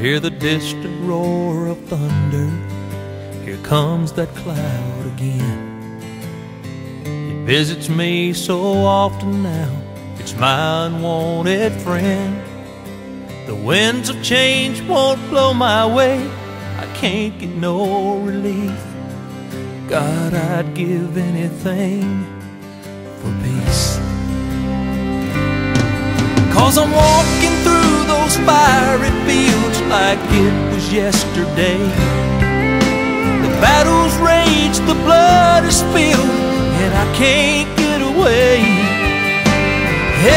hear the distant roar of thunder. Here comes that cloud again. It visits me so often now. It's my unwanted friend. The winds of change won't blow my way. I can't get no relief. God, I'd give anything for peace. Cause I'm walking through those fields like it was yesterday. The battles rage, the blood is spilled, and I can't get away.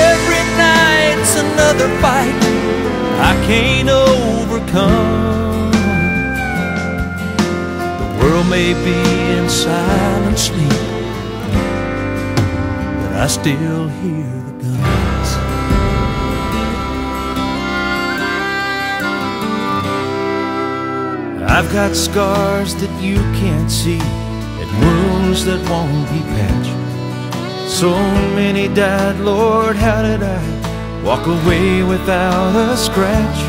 Every night's another fight I can't overcome. The world may be in silent sleep, but I still hear the guns. I've got scars that you can't see and wounds that won't be patched. So many died, Lord, how did I walk away without a scratch?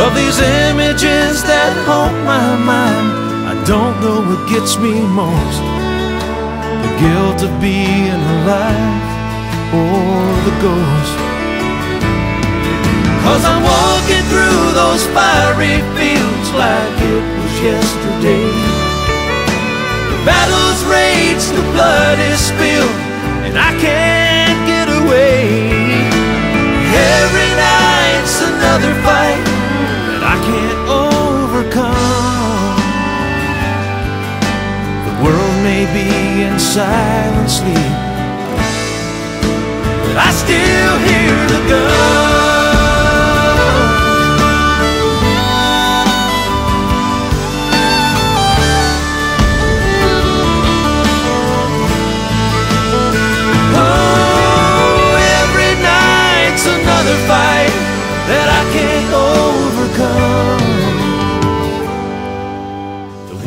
Of these images that haunt my mind, I don't know what gets me most. The guilt of being alive or the ghost. Cause I'm walking through those fiery fields like it was yesterday. The battles rage, the blood is spilled, and I can't get away. Every night's another fight that I can't overcome. The world may be in silent sleep, but I still hear the gun.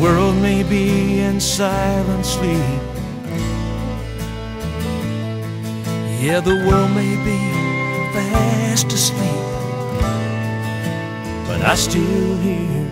World may be in silent sleep. Yeah, the world may be fast asleep, but I still hear